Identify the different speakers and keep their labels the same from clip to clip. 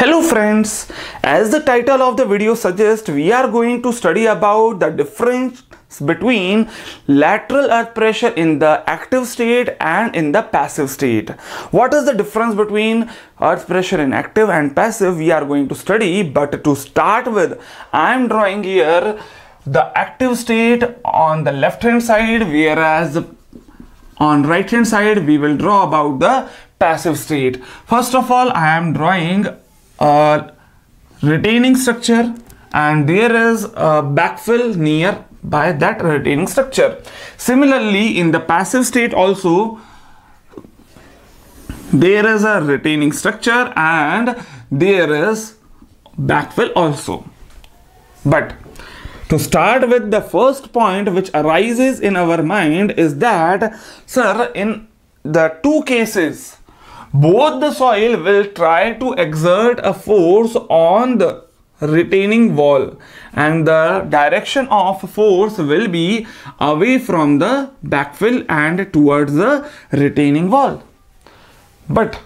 Speaker 1: Hello friends, as the title of the video suggests, we are going to study about the difference between lateral earth pressure in the active state and in the passive state. What is the difference between earth pressure in active and passive we are going to study but to start with I am drawing here the active state on the left hand side whereas on right hand side we will draw about the passive state. First of all I am drawing a retaining structure and there is a backfill near by that retaining structure. Similarly in the passive state also there is a retaining structure and there is backfill also. But to start with the first point which arises in our mind is that sir in the two cases both the soil will try to exert a force on the retaining wall and the direction of force will be away from the backfill and towards the retaining wall. But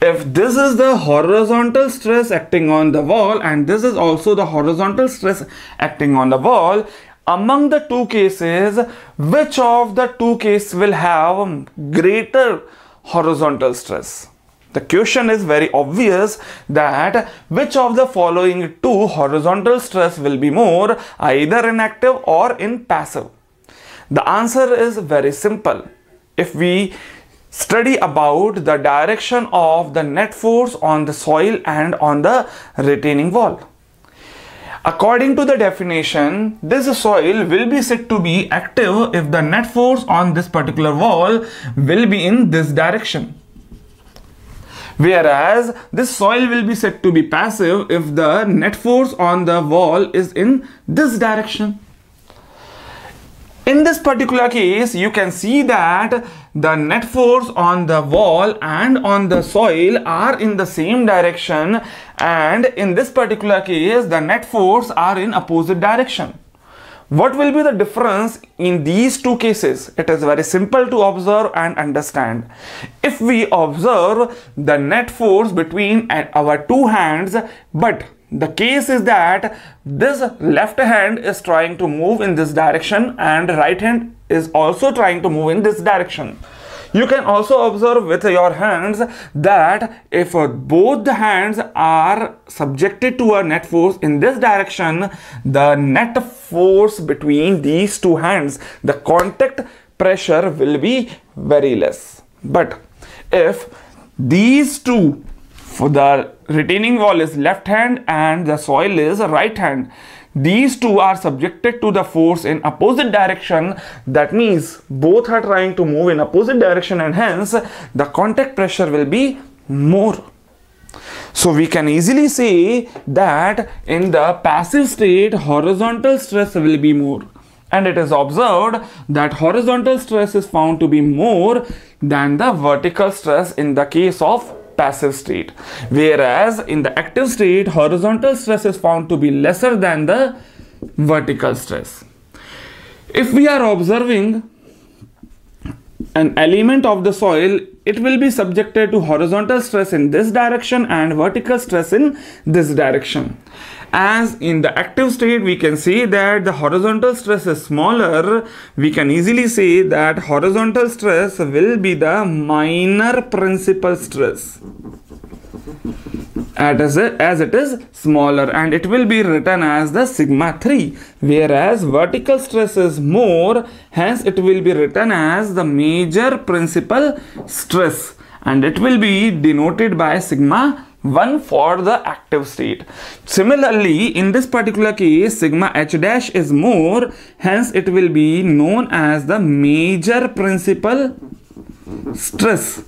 Speaker 1: if this is the horizontal stress acting on the wall and this is also the horizontal stress acting on the wall, among the two cases, which of the two cases will have greater horizontal stress. The question is very obvious that which of the following two horizontal stress will be more either in active or in passive. The answer is very simple. If we study about the direction of the net force on the soil and on the retaining wall. According to the definition, this soil will be said to be active if the net force on this particular wall will be in this direction. Whereas this soil will be said to be passive if the net force on the wall is in this direction. In this particular case, you can see that the net force on the wall and on the soil are in the same direction and in this particular case, the net force are in opposite direction. What will be the difference in these two cases? It is very simple to observe and understand. If we observe the net force between our two hands, but the case is that this left hand is trying to move in this direction and right hand is also trying to move in this direction. You can also observe with your hands that if both the hands are subjected to a net force in this direction, the net force between these two hands, the contact pressure will be very less. But if these two for the retaining wall is left hand and the soil is right hand. These two are subjected to the force in opposite direction. That means both are trying to move in opposite direction and hence the contact pressure will be more. So we can easily say that in the passive state horizontal stress will be more and it is observed that horizontal stress is found to be more than the vertical stress in the case of passive state. Whereas in the active state horizontal stress is found to be lesser than the vertical stress. If we are observing an element of the soil it will be subjected to horizontal stress in this direction and vertical stress in this direction. As in the active state we can see that the horizontal stress is smaller. We can easily say that horizontal stress will be the minor principal stress as it, as it is smaller and it will be written as the sigma 3 whereas vertical stress is more hence it will be written as the major principal stress and it will be denoted by sigma 1 for the active state. Similarly, in this particular case, sigma h dash is more, hence it will be known as the major principal stress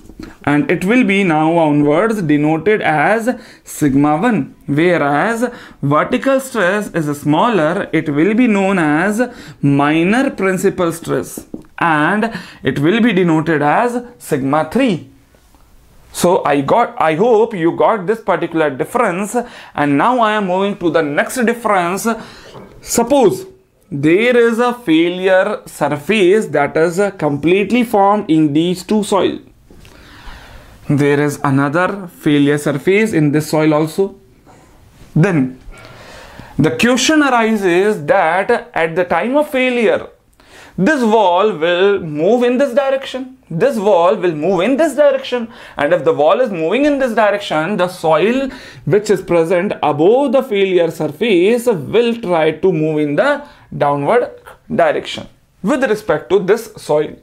Speaker 1: and it will be now onwards denoted as sigma 1 whereas vertical stress is smaller it will be known as minor principal stress and it will be denoted as sigma 3 so I got, I hope you got this particular difference and now I am moving to the next difference. Suppose there is a failure surface that is completely formed in these two soil. there is another failure surface in this soil also. Then the question arises that at the time of failure this wall will move in this direction. This wall will move in this direction. And if the wall is moving in this direction the soil which is present above the failure surface will try to move in the downward direction. With respect to this soil.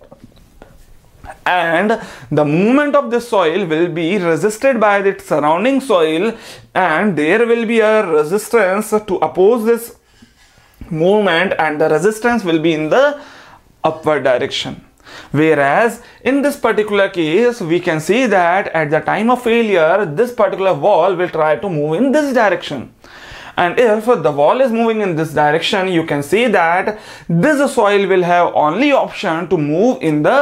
Speaker 1: And the movement of the soil will be resisted by its surrounding soil. And there will be a resistance to oppose this movement. And the resistance will be in the upward direction. Whereas in this particular case we can see that at the time of failure this particular wall will try to move in this direction and if the wall is moving in this direction you can see that this soil will have only option to move in the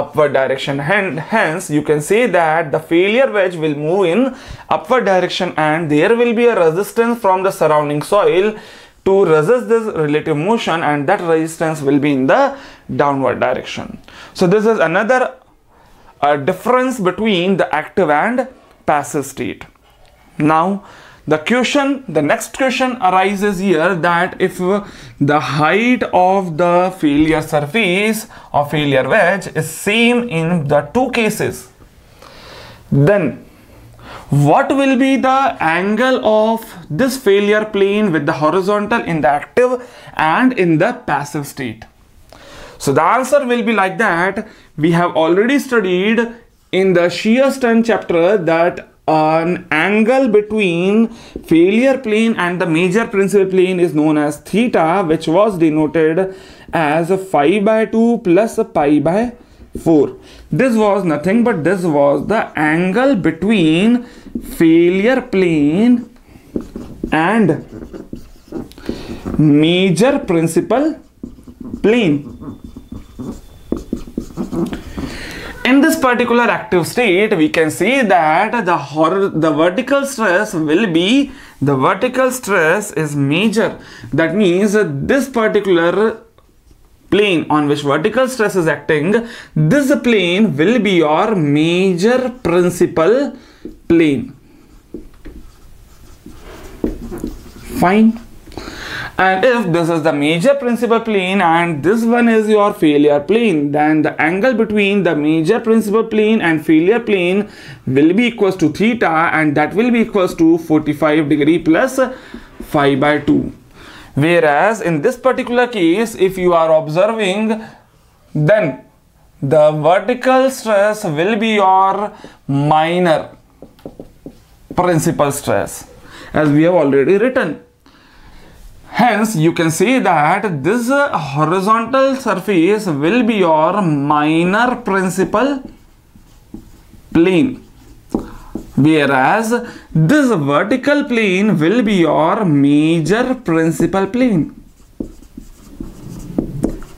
Speaker 1: upward direction and hence you can say that the failure wedge will move in upward direction and there will be a resistance from the surrounding soil to resist this relative motion and that resistance will be in the downward direction. So this is another uh, difference between the active and passive state. Now the question the next question arises here that if the height of the failure surface or failure wedge is same in the two cases then what will be the angle of this failure plane with the horizontal in the active and in the passive state? So the answer will be like that. We have already studied in the shear strength chapter that an angle between failure plane and the major principal plane is known as theta which was denoted as a phi by 2 plus a pi by 4 this was nothing but this was the angle between failure plane and major principal plane in this particular active state we can see that the the vertical stress will be the vertical stress is major. That means this particular plane on which vertical stress is acting this plane will be your major principal plane. Fine and if this is the major principal plane and this one is your failure plane then the angle between the major principal plane and failure plane will be equals to theta and that will be equals to 45 degree plus phi by 2 whereas in this particular case if you are observing then the vertical stress will be your minor principal stress as we have already written Hence, you can see that this horizontal surface will be your minor principal plane. Whereas this vertical plane will be your major principal plane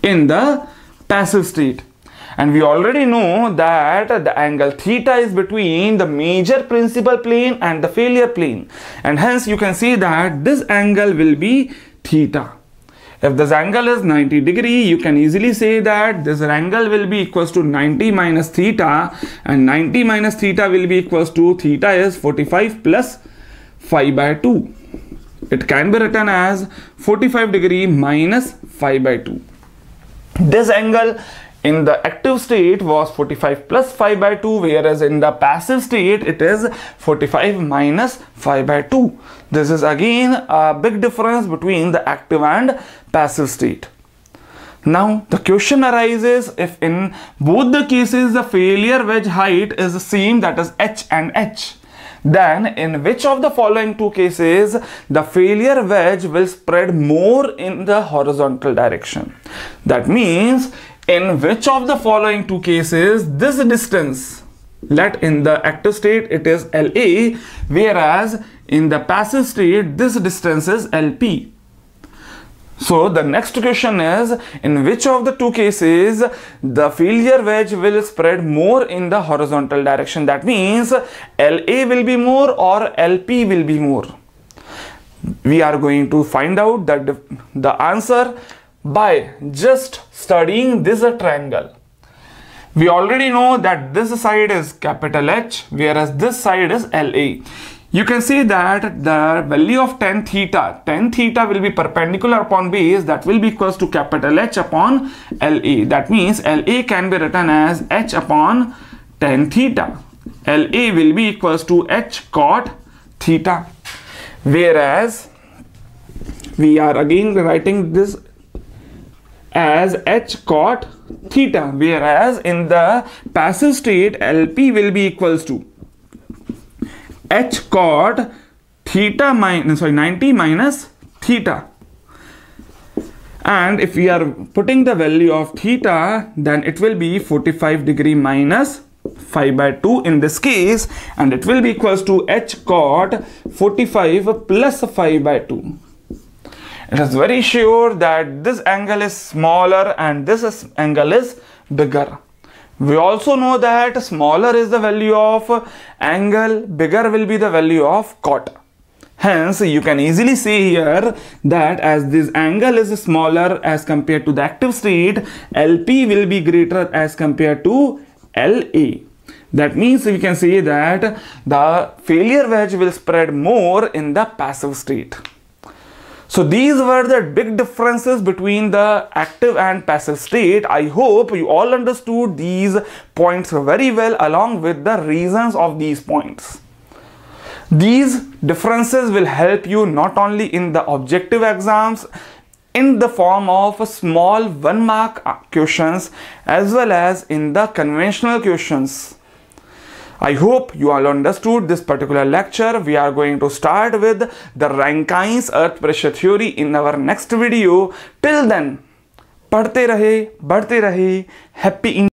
Speaker 1: in the passive state and we already know that the angle theta is between the major principal plane and the failure plane. And hence you can see that this angle will be theta. If this angle is 90 degree you can easily say that this angle will be equals to 90 minus theta. And 90 minus theta will be equals to theta is 45 plus phi by 2 it can be written as 45 degree minus phi by 2 this angle in the active state was 45 phi by 2 whereas in the passive state it is 45 phi by 2 this is again a big difference between the active and passive state. Now the question arises if in both the cases the failure wedge height is the same that is h and h. Then in which of the following two cases the failure wedge will spread more in the horizontal direction? That means in which of the following two cases this distance let in the active state it is LA whereas in the passive state this distance is LP so the next question is in which of the two cases the failure wedge will spread more in the horizontal direction? That means LA will be more or LP will be more? We are going to find out that the answer by just studying this triangle we already know that this side is capital H whereas this side is LA you can see that the value of tan theta, tan theta will be perpendicular upon base that will be equals to capital H upon LA. That means LA can be written as H upon tan theta. LA will be equals to H cot theta. Whereas we are again writing this as H cot theta. Whereas in the passive state LP will be equals to h cot theta minus sorry 90 minus theta and if we are putting the value of theta then it will be 45 degree minus phi by 2 in this case and it will be equals to h cot 45 plus phi by 2 it is very sure that this angle is smaller and this angle is bigger we also know that smaller is the value of angle, bigger will be the value of cot. Hence, you can easily see here that as this angle is smaller as compared to the active state, LP will be greater as compared to LA. That means we can say that the failure wedge will spread more in the passive state. So these were the big differences between the active and passive state. I hope you all understood these points very well along with the reasons of these points. These differences will help you not only in the objective exams in the form of small one mark questions as well as in the conventional questions. I hope you all understood this particular lecture. We are going to start with the Rankine's earth pressure theory in our next video. Till then, पढ़ते रहे बढ़ते रहे happy